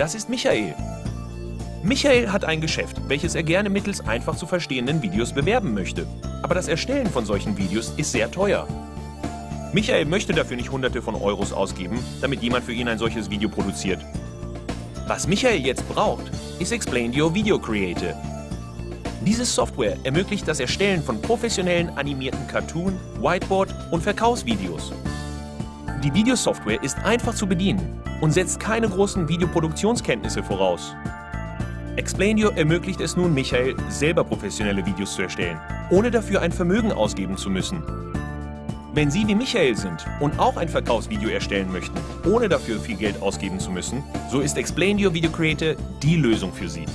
Das ist Michael. Michael hat ein Geschäft, welches er gerne mittels einfach zu verstehenden Videos bewerben möchte. Aber das Erstellen von solchen Videos ist sehr teuer. Michael möchte dafür nicht hunderte von Euros ausgeben, damit jemand für ihn ein solches Video produziert. Was Michael jetzt braucht, ist Explain Your Video Creator. Diese Software ermöglicht das Erstellen von professionellen animierten Cartoon, Whiteboard und Verkaufsvideos. Die Videosoftware ist einfach zu bedienen und setzt keine großen Videoproduktionskenntnisse voraus. Explainio ermöglicht es nun Michael, selber professionelle Videos zu erstellen, ohne dafür ein Vermögen ausgeben zu müssen. Wenn Sie wie Michael sind und auch ein Verkaufsvideo erstellen möchten, ohne dafür viel Geld ausgeben zu müssen, so ist Explain Your Video Creator die Lösung für Sie.